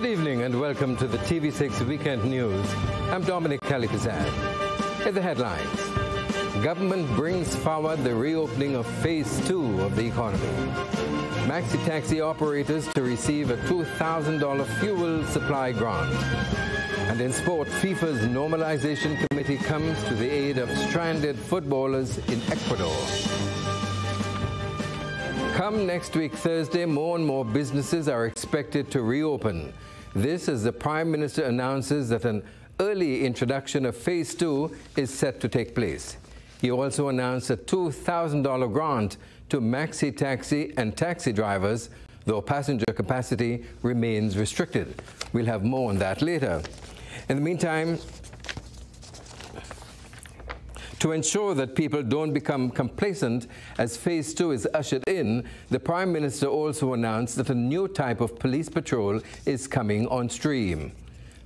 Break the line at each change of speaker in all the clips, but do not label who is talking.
Good evening and welcome to the TV6 Weekend News. I'm Dominic Calipazan. In the headlines, government brings forward the reopening of phase two of the economy. Maxi taxi operators to receive a $2,000 fuel supply grant. And in sport, FIFA's normalization committee comes to the aid of stranded footballers in Ecuador. Come next week, Thursday, more and more businesses are expected to reopen. This as the Prime Minister announces that an early introduction of Phase 2 is set to take place. He also announced a $2,000 grant to maxi taxi and taxi drivers, though passenger capacity remains restricted. We'll have more on that later. In the meantime, to ensure that people don't become complacent as phase two is ushered in, the Prime Minister also announced that a new type of police patrol is coming on stream.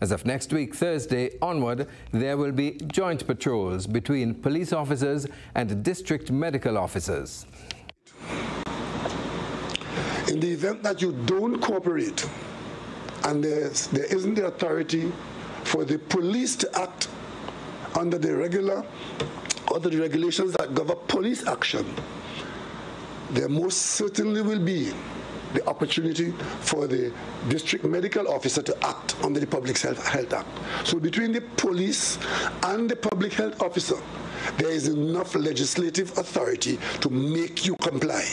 As of next week, Thursday onward, there will be joint patrols between police officers and district medical officers.
In the event that you don't cooperate and there isn't the authority for the police to act under the regular under the regulations that govern police action, there most certainly will be the opportunity for the district medical officer to act under the Public Health, Health Act. So between the police and the public health officer, there is enough legislative authority to make you comply.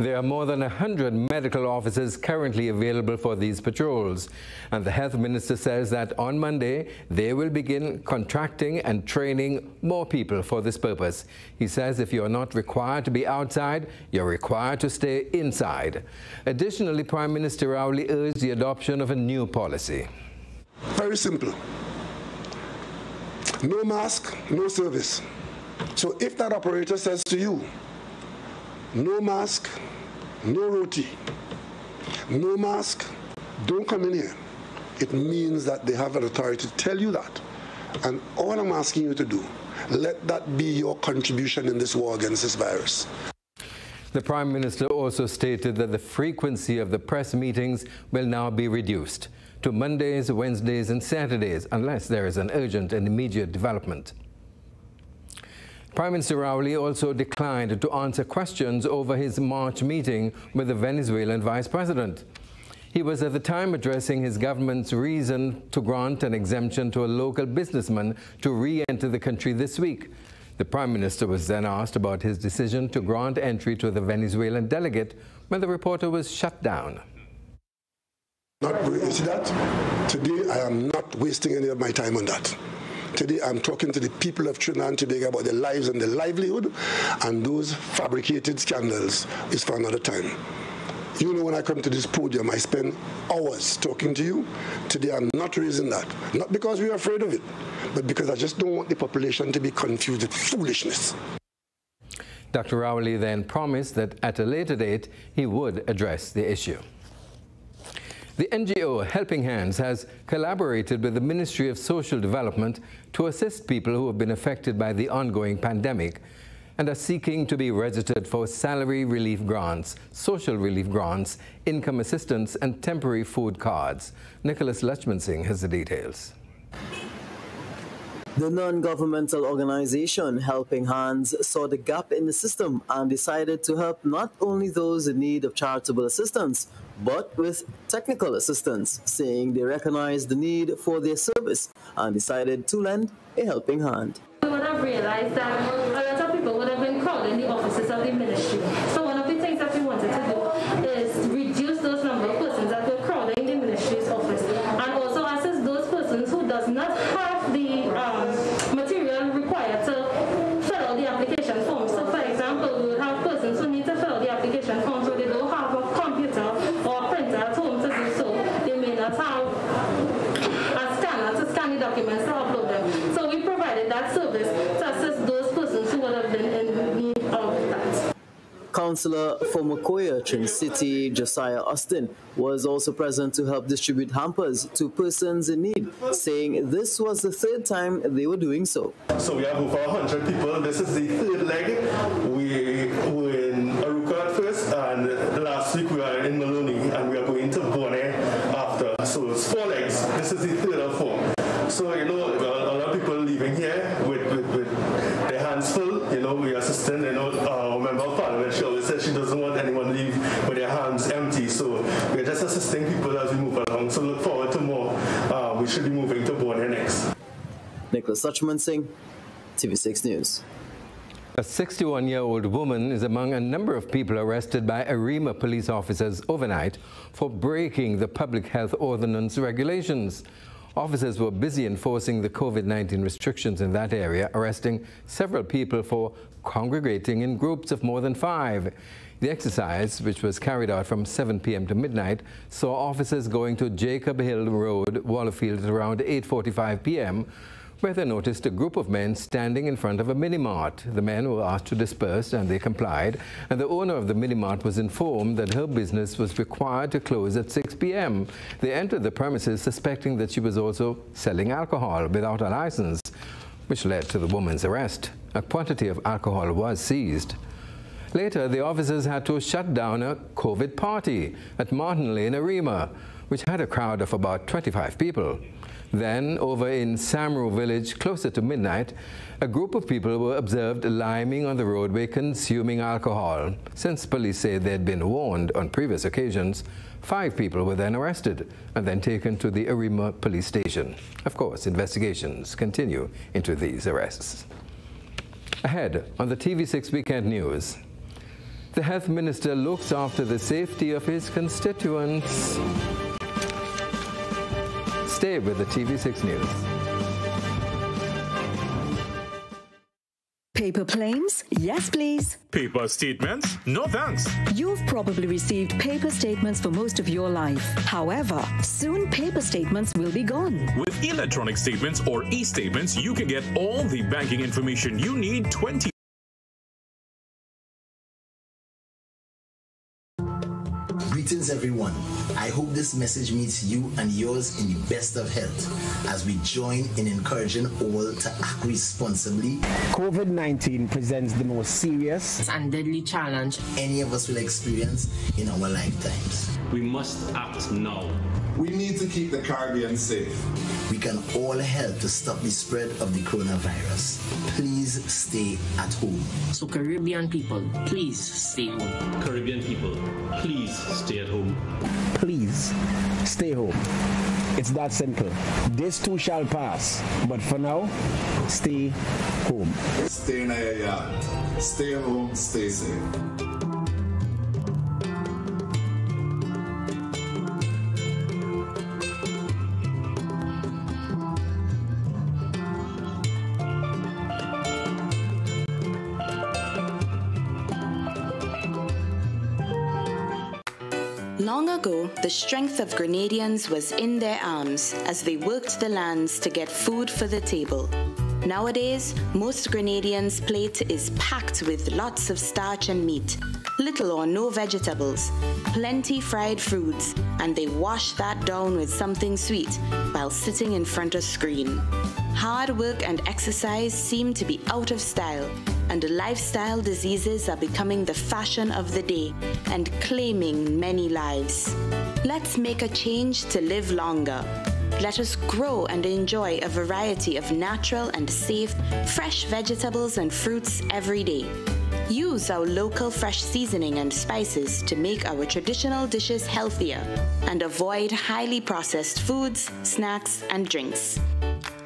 There are more than 100 medical officers currently available for these patrols. And the health minister says that on Monday, they will begin contracting and training more people for this purpose. He says if you're not required to be outside, you're required to stay inside. Additionally, Prime Minister Rowley urged the adoption of a new policy.
Very simple. No mask, no service. So if that operator says to you, no mask, no roti, no mask, don't come in here. It means that they have an authority to tell you that. And all I'm asking you to do, let that be your contribution in this war against this virus.
The Prime Minister also stated that the frequency of the press meetings will now be reduced to Mondays, Wednesdays, and Saturdays, unless there is an urgent and immediate development. Prime Minister Rowley also declined to answer questions over his March meeting with the Venezuelan vice president. He was at the time addressing his government's reason to grant an exemption to a local businessman to re-enter the country this week. The Prime Minister was then asked about his decision to grant entry to the Venezuelan delegate when the reporter was shut down.
Not, see that? Today I am not wasting any of my time on that. Today I'm talking to the people of Trinidad Tobago about their lives and their livelihood, and those fabricated scandals is for another time. You know, when I come to this podium, I spend hours talking to you. Today, I'm not raising that. Not because we're afraid of it, but because I just don't want the population to be confused with foolishness.
Dr. Rowley then promised that at a later date, he would address the issue. The NGO Helping Hands has collaborated with the Ministry of Social Development to assist people who have been affected by the ongoing pandemic and are seeking to be registered for salary relief grants, social relief grants, income assistance, and temporary food cards. Nicholas Singh has the details.
The non-governmental organization Helping Hands saw the gap in the system and decided to help not only those in need of charitable assistance, but with technical assistance, saying they recognize the need for their service and decided to lend a helping hand.
We that a lot of people would have been crowding the offices of the ministry. So one of the things that we wanted to do is reduce those number of persons that were crowding the ministry's office and also assist those persons who does not have the um, material required to fill out the application form. So for example, we would have persons who need to fill out the application form so they don't have a computer or a printer at home to do so. They may not have a scanner to scan the documents to upload them. So we provided that service to assist those persons who would have been in need of that.
Councillor for Macoya, Trin City, Josiah Austin, was also present to help distribute hampers to persons in need, saying this was the third time they were doing so.
So we have over 100 people. This is the third leg. We were in Arouca first, and last week we were in Maloney, and we are going to Bone after so it's four legs. This is the third or fourth. So, you know, a lot of people leaving here with, with, with their hands full. You know, we assistant, you know, uh, member of parliament, she always says she doesn't want anyone to leave with their hands empty. So we're just assisting people as we move along. So look forward to more. Uh, we should be moving to Bourne next.
Nicholas Suchman Singh, TV6 News.
A 61-year-old woman is among a number of people arrested by Arima police officers overnight for breaking the public health ordinance regulations. Officers were busy enforcing the COVID-19 restrictions in that area, arresting several people for congregating in groups of more than five. The exercise, which was carried out from 7 p.m. to midnight, saw officers going to Jacob Hill Road, Wallerfield, at around 8.45 p.m., they noticed a group of men standing in front of a mini-mart. The men were asked to disperse and they complied, and the owner of the mini-mart was informed that her business was required to close at 6 p.m. They entered the premises suspecting that she was also selling alcohol without a license, which led to the woman's arrest. A quantity of alcohol was seized. Later, the officers had to shut down a COVID party at Martin Lane Arima, which had a crowd of about 25 people. Then, over in Samaroo village, closer to midnight, a group of people were observed liming on the roadway consuming alcohol. Since police say they had been warned on previous occasions, five people were then arrested and then taken to the Arima police station. Of course, investigations continue into these arrests. Ahead on the TV6 Weekend News, the health minister looks after the safety of his constituents. Stay with the TV6 News.
Paper claims? Yes, please.
Paper statements? No thanks.
You've probably received paper statements for most of your life. However, soon paper statements will be gone.
With electronic statements or e statements, you can get all the banking information you need 20
Greetings, everyone. I hope this message meets you and yours in the best of health as we join in encouraging all to act responsibly.
COVID 19 presents the most serious
and deadly challenge
any of us will experience in our lifetimes.
We must act now.
We need to keep the Caribbean safe.
We can all help to stop the spread of the coronavirus. Please stay at home.
So, Caribbean people, please stay home.
Caribbean people, please stay at home.
Please stay home. It's that simple. This too shall pass. But for now, stay home.
Stay in your yard. Stay home, stay safe.
Long ago, the strength of Grenadians was in their arms as they worked the lands to get food for the table. Nowadays, most Grenadians' plate is packed with lots of starch and meat, little or no vegetables, plenty fried foods, and they wash that down with something sweet while sitting in front of screen. Hard work and exercise seem to be out of style, and lifestyle diseases are becoming the fashion of the day and claiming many lives. Let's make a change to live longer. Let us grow and enjoy a variety of natural and safe, fresh vegetables and fruits every day. Use our local fresh seasoning and spices to make our traditional dishes healthier and avoid highly processed foods, snacks, and drinks.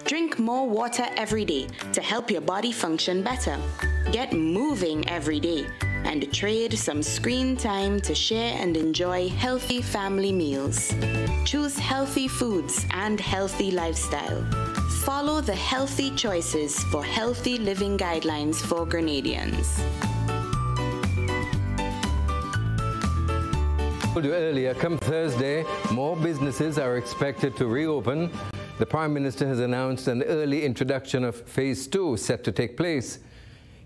Drink more water every day to help your body function better. Get moving every day and trade some screen time to share and enjoy healthy family meals. Choose healthy foods and healthy lifestyle. Follow the healthy choices for healthy living guidelines for Grenadians.
told you earlier, come Thursday, more businesses are expected to reopen. The Prime Minister has announced an early introduction of Phase 2 set to take place.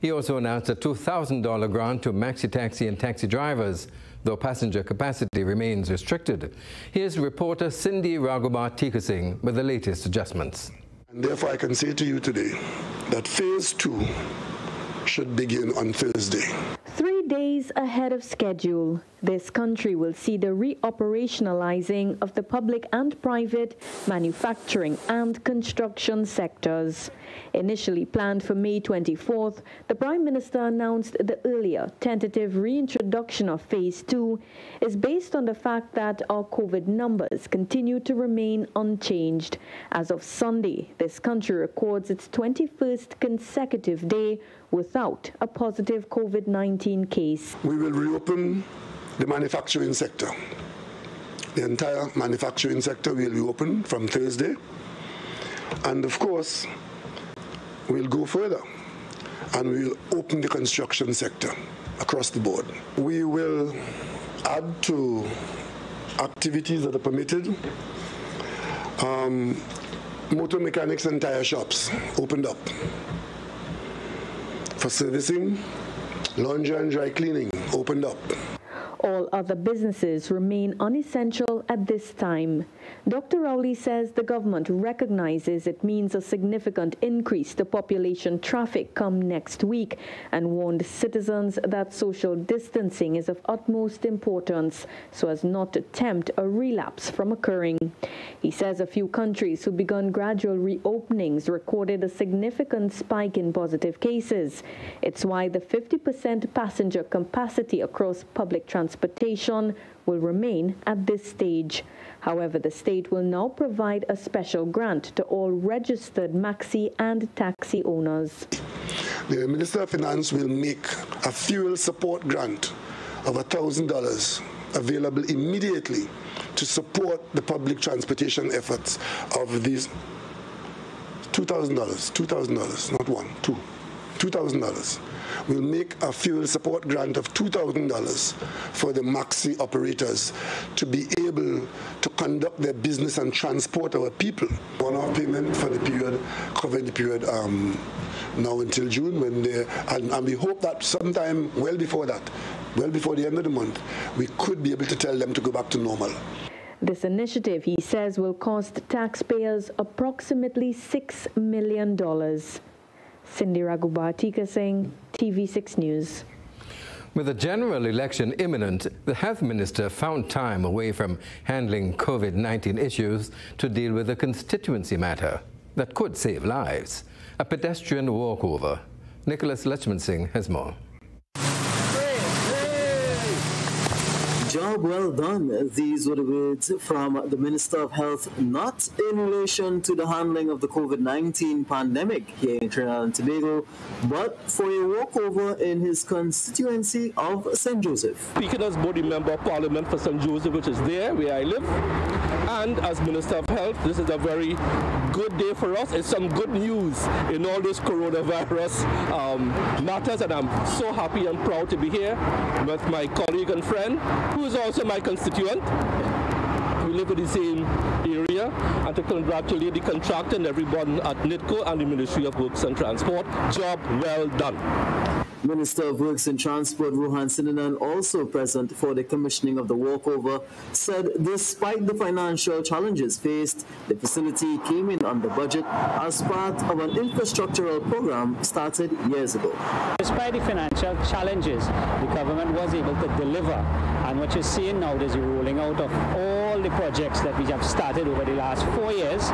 He also announced a $2,000 grant to maxi taxi and taxi drivers, though passenger capacity remains restricted. Here's reporter Cindy Raghubar Tikasing with the latest adjustments.
And therefore, I can say to you today that Phase 2 should begin on Thursday.
Three days ahead of schedule, this country will see the reoperationalizing of the public and private manufacturing and construction sectors. Initially planned for May 24th, the Prime Minister announced the earlier tentative reintroduction of Phase 2 is based on the fact that our COVID numbers continue to remain unchanged. As of Sunday, this country records its 21st consecutive day without a positive COVID 19 case.
We will reopen the manufacturing sector. The entire manufacturing sector will be open from Thursday. And of course, we'll go further and we'll open the construction sector across the board. We will add to activities that are permitted. Um, motor mechanics and tire shops opened up for servicing, laundry and dry cleaning opened up.
All other businesses remain unessential at this time. Dr. Rowley says the government recognizes it means a significant increase to population traffic come next week and warned citizens that social distancing is of utmost importance so as not to tempt a relapse from occurring. He says a few countries who begun gradual reopenings recorded a significant spike in positive cases. It's why the 50% passenger capacity across public transportation will remain at this stage. However, the state will now provide a special grant to all registered maxi and taxi owners.
The Minister of Finance will make a fuel support grant of $1,000 available immediately to support the public transportation efforts of these $2,000, $2,000, not one, two, $2,000 will make a fuel support grant of $2,000 for the maxi operators to be able to conduct their business and transport our people. One-off payment for the period, covering the period um, now until June, when they, and, and we hope that sometime well before that, well before the end of the month, we could be able to tell them to go back to normal.
This initiative, he says, will cost taxpayers approximately $6 million. Cindy Raghubatika Singh, TV6 News.
With a general election imminent, the health minister found time away from handling COVID 19 issues to deal with a constituency matter that could save lives a pedestrian walkover. Nicholas Lechman Singh has more.
Well done. These were the words from the Minister of Health, not in relation to the handling of the COVID 19 pandemic here in Trinidad and Tobago, but for a walkover in his constituency of St. Joseph.
Speaking as body member of parliament for St. Joseph, which is there where I live, and as Minister of Health, this is a very good day for us. It's some good news in all this coronavirus um, matters, and I'm so happy and proud to be here with my colleague and friend who is also my constituent. We live in the same area, and to congratulate the contractor and everyone at NIDCO and the Ministry of Works and Transport. Job well done.
Minister of Works and Transport Rohan Sinanan, also present for the commissioning of the walkover, said despite the financial challenges faced, the facility came in under budget as part of an infrastructural program started years ago.
Despite the financial challenges, the government was able to deliver. And what you're seeing now is the rolling out of all the projects that we have started over the last four years.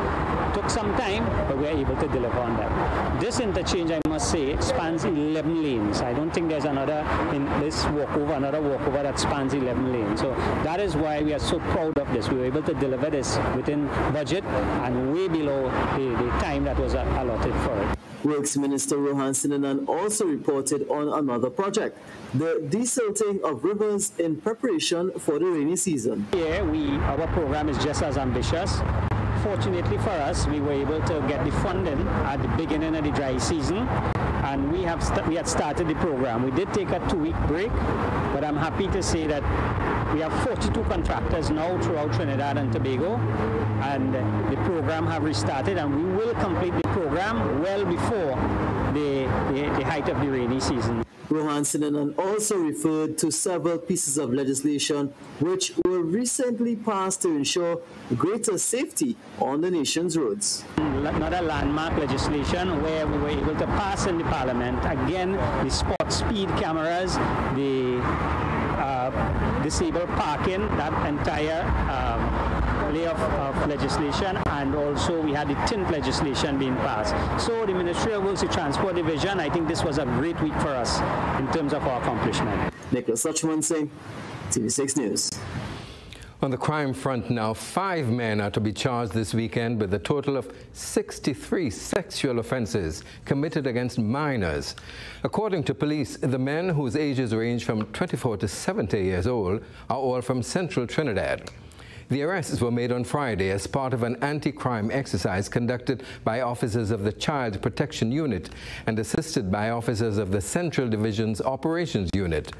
Took some time, but we're able to deliver on that. This interchange, I must say, spans 11 lanes. I don't think there's another in this walkover, another walkover that spans 11 lanes. So that is why we are so proud of this. We were able to deliver this within budget and way below the, the time that was allotted for it.
Works Minister Rohan Sinanan also reported on another project, the desilting of rivers in preparation for the rainy season.
Yeah, we our program is just as ambitious fortunately for us, we were able to get the funding at the beginning of the dry season, and we have we had started the program. We did take a two-week break, but I'm happy to say that we have 42 contractors now throughout Trinidad and Tobago, and the program have restarted, and we will complete the program well before the, the, the height of the rainy season.
Rohan also referred to several pieces of legislation which were recently passed to ensure greater safety on the nation's roads.
Another landmark legislation where we were able to pass in the parliament again the spot speed cameras, the uh, disabled parking, that entire um, of, of, legislation, and also we had the tint legislation being passed. So the Ministry of Works and Transport Division, I think this was a great week for us in terms of our accomplishment.
Nicholas Suchman Singh, TV6 News.
On the crime front now, five men are to be charged this weekend with a total of 63 sexual offenses committed against minors. According to police, the men whose ages range from 24 to 70 years old are all from central Trinidad. The arrests were made on Friday as part of an anti-crime exercise conducted by officers of the Child Protection Unit and assisted by officers of the Central Division's Operations Unit.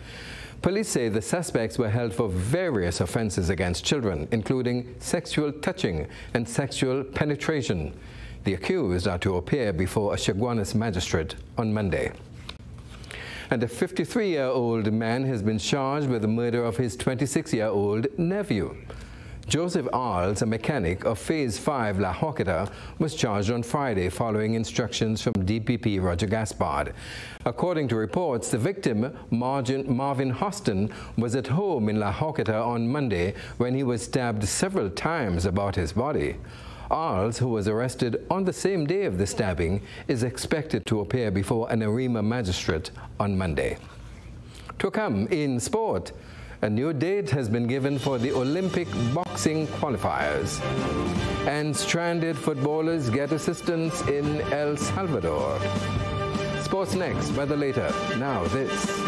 Police say the suspects were held for various offenses against children, including sexual touching and sexual penetration. The accused are to appear before a Chaguanas magistrate on Monday. And a 53-year-old man has been charged with the murder of his 26-year-old nephew. Joseph Arles, a mechanic of Phase 5 La Horquetta, was charged on Friday following instructions from DPP Roger Gaspard. According to reports, the victim, Margin, Marvin Hostin, was at home in La Horquetta on Monday when he was stabbed several times about his body. Arles, who was arrested on the same day of the stabbing, is expected to appear before an Arima magistrate on Monday. To come in sport, a new date has been given for the Olympic boxing qualifiers. And stranded footballers get assistance in El Salvador. Sports next, weather later. Now this.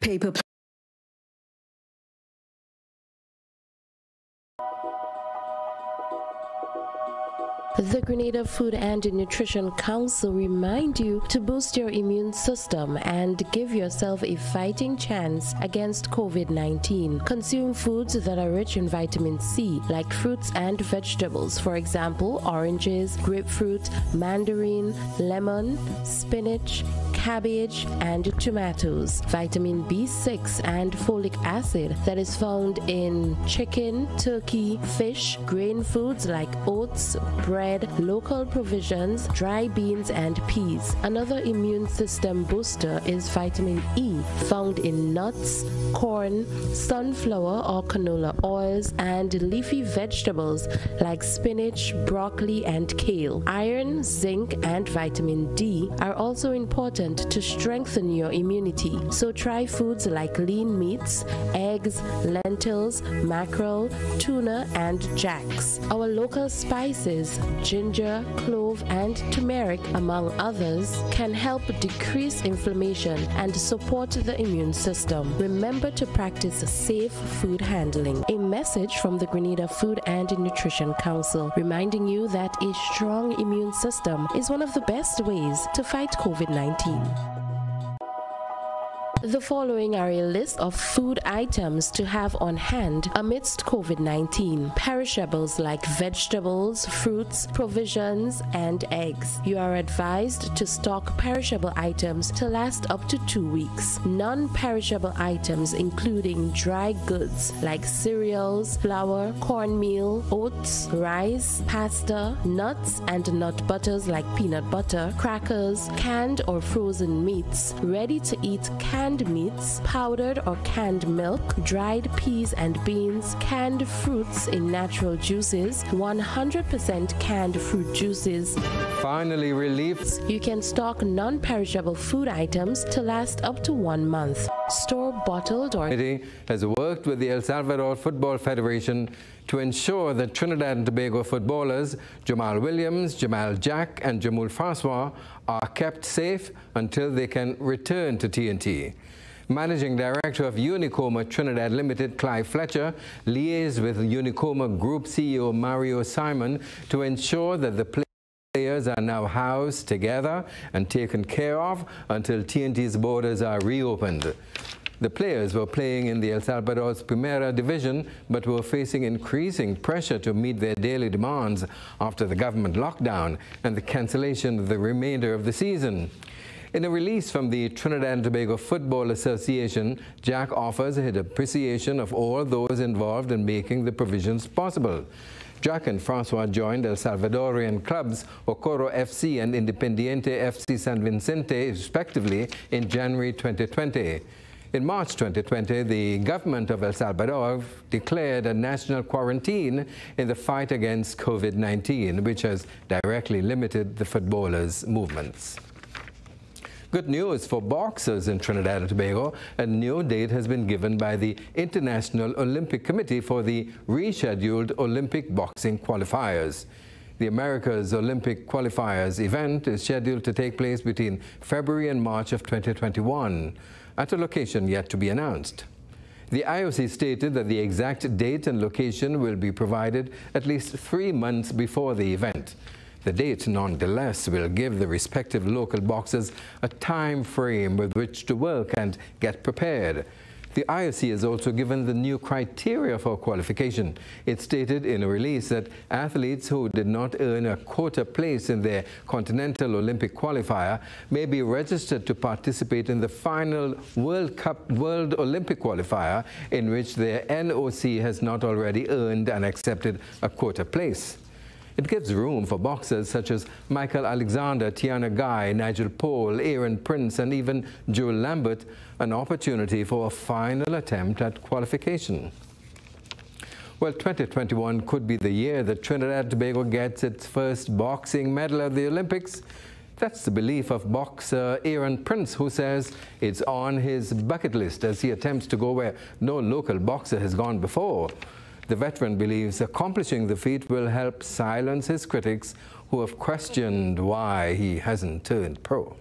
Paper
The Grenada Food and Nutrition Council remind you to boost your immune system and give yourself a fighting chance against COVID-19. Consume foods that are rich in vitamin C, like fruits and vegetables. For example, oranges, grapefruit, mandarin, lemon, spinach, cabbage, and tomatoes. Vitamin B6 and folic acid that is found in chicken, turkey, fish, grain foods like oats, bread, bread, local provisions, dry beans, and peas. Another immune system booster is vitamin E, found in nuts, corn, sunflower or canola oils, and leafy vegetables like spinach, broccoli, and kale. Iron, zinc, and vitamin D are also important to strengthen your immunity. So try foods like lean meats, eggs, lentils, mackerel, tuna, and jacks. Our local spices, ginger, clove, and turmeric, among others, can help decrease inflammation and support the immune system. Remember to practice safe food handling. A message from the Grenada Food and Nutrition Council reminding you that a strong immune system is one of the best ways to fight COVID 19. The following are a list of food items to have on hand amidst COVID 19 perishables like vegetables, fruits, provisions, and eggs. You are advised to stock perishable items to last up to two weeks. Non perishable items, including dry goods like cereals, flour, cornmeal, oats, rice, pasta, nuts, and nut butters like peanut butter, crackers, canned or frozen meats, ready to eat canned canned meats, powdered or canned milk, dried peas and beans, canned fruits in natural juices, 100% canned fruit juices.
Finally, relief.
You can stock non perishable food items to last up to one month. Store bottled or.
has worked with the El Salvador Football Federation to ensure that Trinidad and Tobago footballers Jamal Williams, Jamal Jack, and Jamul Francois are kept safe until they can return to TNT. Managing Director of Unicomer Trinidad Limited, Clive Fletcher, liaised with Unicomer Group CEO Mario Simon to ensure that the players are now housed together and taken care of until TNT's borders are reopened. The players were playing in the El Salvador's Primera Division, but were facing increasing pressure to meet their daily demands after the government lockdown and the cancellation of the remainder of the season. In a release from the Trinidad and Tobago Football Association, Jack offers his appreciation of all those involved in making the provisions possible. Jack and Francois joined El Salvadorian clubs Jocoro FC and Independiente FC San Vicente, respectively, in January 2020. In March 2020, the government of El Salvador declared a national quarantine in the fight against COVID-19, which has directly limited the footballers' movements. Good news for boxers in Trinidad and Tobago. A new date has been given by the International Olympic Committee for the rescheduled Olympic boxing qualifiers. The America's Olympic Qualifiers event is scheduled to take place between February and March of 2021 at a location yet to be announced. The IOC stated that the exact date and location will be provided at least three months before the event. The date, nonetheless, will give the respective local boxers a time frame with which to work and get prepared. The IOC has also given the new criteria for qualification. It stated in a release that athletes who did not earn a quota place in their Continental Olympic qualifier may be registered to participate in the final World Cup World Olympic qualifier in which their NOC has not already earned and accepted a quota place. It gives room for boxers such as Michael Alexander, Tiana Guy, Nigel Paul, Aaron Prince, and even Joel Lambert an opportunity for a final attempt at qualification. Well, 2021 could be the year that Trinidad and Tobago gets its first boxing medal at the Olympics. That's the belief of boxer Aaron Prince, who says it's on his bucket list as he attempts to go where no local boxer has gone before. The veteran believes accomplishing the feat will help silence his critics who have questioned why he hasn't turned pro.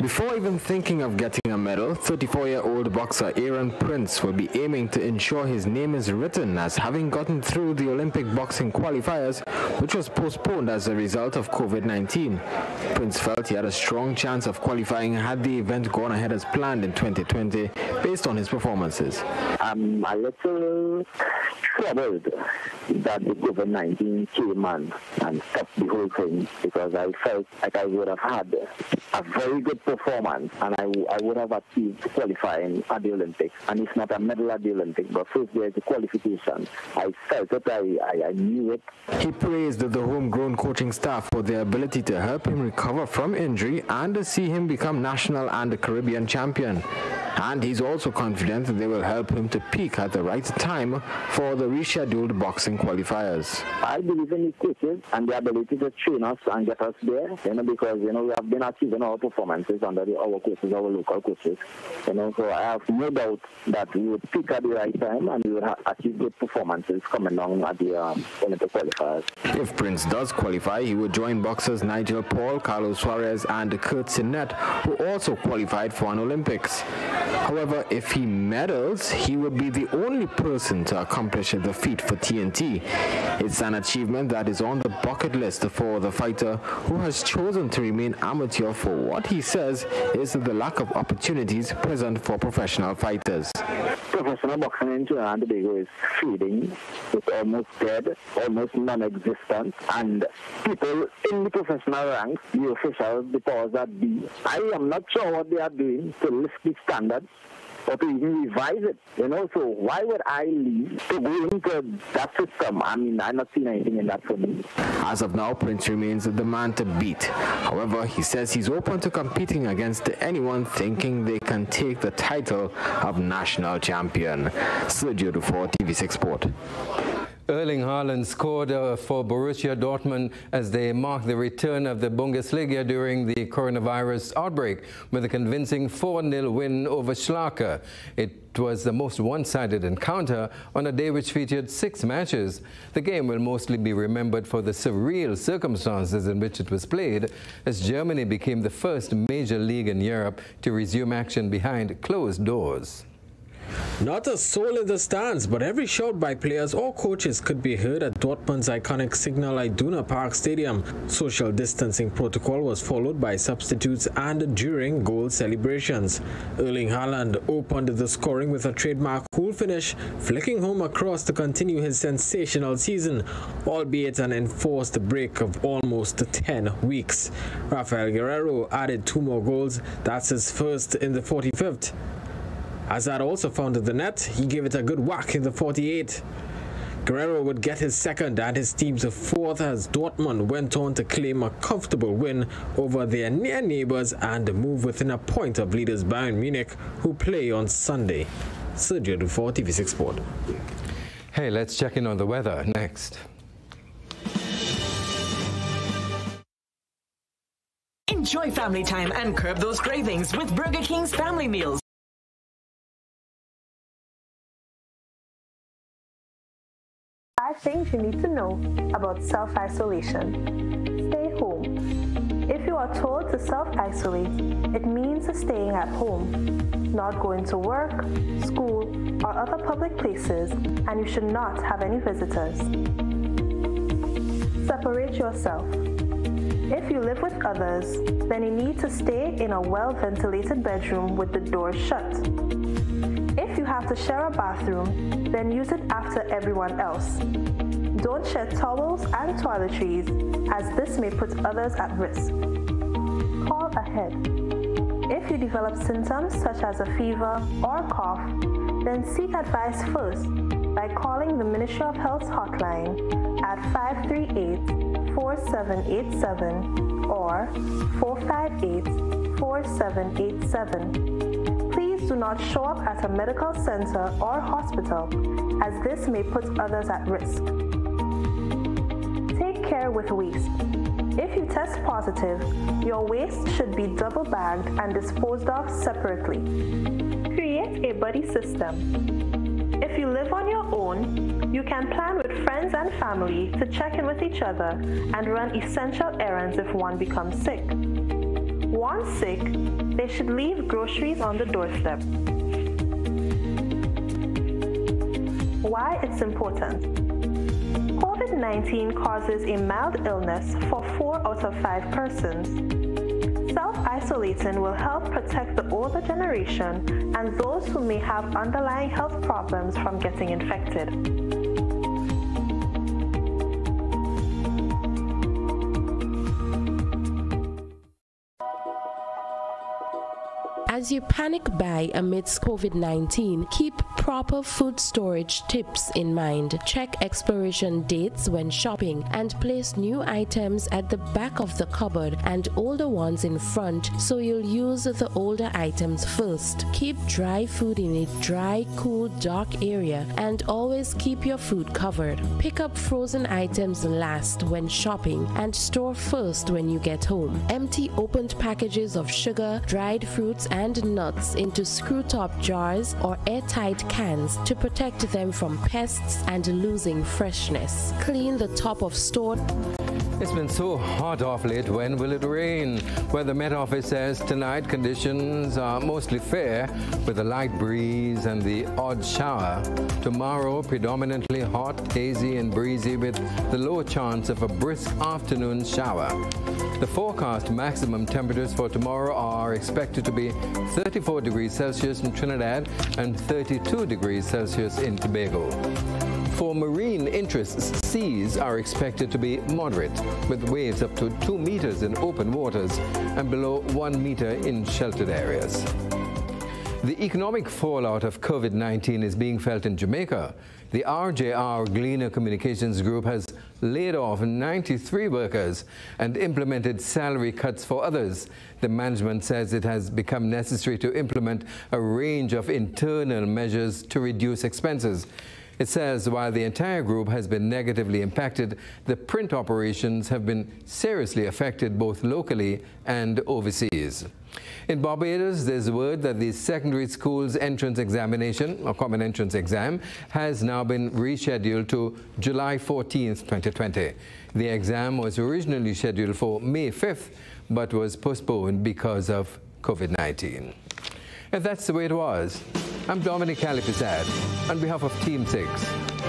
Before even thinking of getting a medal, 34-year-old boxer Aaron Prince will be aiming to ensure his name is written as having gotten through the Olympic boxing qualifiers, which was postponed as a result of COVID-19. Prince felt he had a strong chance of qualifying had the event gone ahead as planned in 2020 based on his performances.
I'm a little troubled that the COVID-19 came on and stopped the whole thing because I felt like I would have had a very good performance and I, I would have achieved qualifying at the Olympics. And it's not a medal at the Olympics, but first there's the qualification. I felt it, I, I, I knew it.
He praised the homegrown coaching staff for their ability to help him recover from injury and to see him become national and Caribbean champion. And he's also confident that they will help him to peak at the right time for the rescheduled boxing qualifiers.
I believe in the coaches and the ability to train us and get us there, you know, because, you know, we have been achieving our performances under the, our coaches, our local coaches. You know, so I have no doubt that we would peak at the right time and we would achieve good performances coming along at the um, Olympic qualifiers.
If Prince does qualify, he would join boxers Nigel Paul, Carlos Suarez, and Kurt Sinnett, who also qualified for an Olympics. However, if he medals, he will be the only person to accomplish the feat for TNT. It's an achievement that is on the bucket list for the fighter who has chosen to remain amateur for what he says is the lack of opportunities present for professional fighters.
Professional boxing in Trinidad Tobago is fading. It's almost dead, almost non-existent, and people in the professional ranks, the officials, the powers that be, I am not sure what they are doing to lift the standards or to even revise it. You know, so why would I leave to go into that system? I mean, I'm not seeing anything in that for me.
As of now, Prince remains the man to beat. However, he says he's open to competing against anyone thinking they can take the title of national champion. Sergio Dufour, TV6 Sport.
Erling Haaland scored uh, for Borussia Dortmund as they marked the return of the Bundesliga during the coronavirus outbreak with a convincing 4-0 win over Schalke. It was the most one-sided encounter on a day which featured six matches. The game will mostly be remembered for the surreal circumstances in which it was played, as Germany became the first major league in Europe to resume action behind closed doors.
Not a soul in the stands, but every shout by players or coaches could be heard at Dortmund's iconic Signal Iduna Park Stadium. Social distancing protocol was followed by substitutes and during goal celebrations. Erling Haaland opened the scoring with a trademark cool finish, flicking home across to continue his sensational season, albeit an enforced break of almost 10 weeks. Rafael Guerreiro added two more goals. That's his first in the 45th. Hazard also found the net. He gave it a good whack in the 48. Guerreiro would get his second and his team's fourth as Dortmund went on to claim a comfortable win over their near neighbors and move within a point of leaders Bayern Munich, who play on Sunday. Sergio Dufour, TV6 Sport.
Hey, let's check in on the weather next.
Enjoy family time and curb those cravings with Burger King's family meals.
Five things you need to know about self isolation. Stay home. If you are told to self isolate, it means staying at home, not going to work, school, or other public places, and you should not have any visitors. Separate yourself. If you live with others, then you need to stay in a well ventilated bedroom with the doors shut. If you have to share a bathroom, then use it after everyone else. Don't share towels and toiletries, as this may put others at risk. Call ahead. If you develop symptoms such as a fever or cough, then seek advice first by calling the Ministry of Health's hotline at 538 4787 or 458 4787. Please do not show up at a medical center or hospital as this may put others at risk. Take care with waste. If you test positive, your waste should be double bagged and disposed of separately. Create a buddy system. If you live on your own, you can plan with friends and family to check in with each other and run essential errands if one becomes sick. Once sick, they should leave groceries on the doorstep. Why it's important. COVID 19 causes a mild illness for 4 out of 5 persons. Self isolating will help protect the older generation and those who may have underlying health problems from getting infected.
As you panic buy amidst COVID 19, keep proper food storage tips in mind. Check expiration dates when shopping and place new items at the back of the cupboard and older ones in front so you'll use the older items first. Keep dry food in a dry, cool, dark area and always keep your food covered. Pick up frozen items last when shopping and store first when you get home. Empty opened packages of sugar, dried fruits, and nuts into screw top jars or airtight cans to protect them from pests and losing freshness. Clean the top of stored.
It's been so hot off late. When will it rain? Well, the Met Office says tonight conditions are mostly fair with a light breeze and the odd shower. Tomorrow, predominantly hot, hazy, and breezy with the low chance of a brisk afternoon shower. The forecast maximum temperatures for tomorrow are expected to be 34 degrees Celsius in Trinidad and 32 degrees Celsius in Tobago. For marine interests, seas are expected to be moderate, with waves up to 2 meters in open waters and below 1 meter in sheltered areas. The economic fallout of COVID 19 is being felt in Jamaica. The RJR Gleaner Communications Group has laid off 93 workers and implemented salary cuts for others. The management says it has become necessary to implement a range of internal measures to reduce expenses. It says while the entire group has been negatively impacted, the print operations have been seriously affected both locally and overseas. In Barbados, there's word that the secondary school's entrance examination, or common entrance exam, has now been rescheduled to July 14, 2020. The exam was originally scheduled for May 5th, but was postponed because of COVID-19. And that's the way it was. I'm Dominic Calipizad. On behalf of Team 6,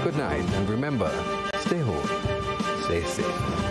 good night and remember, stay home, stay safe.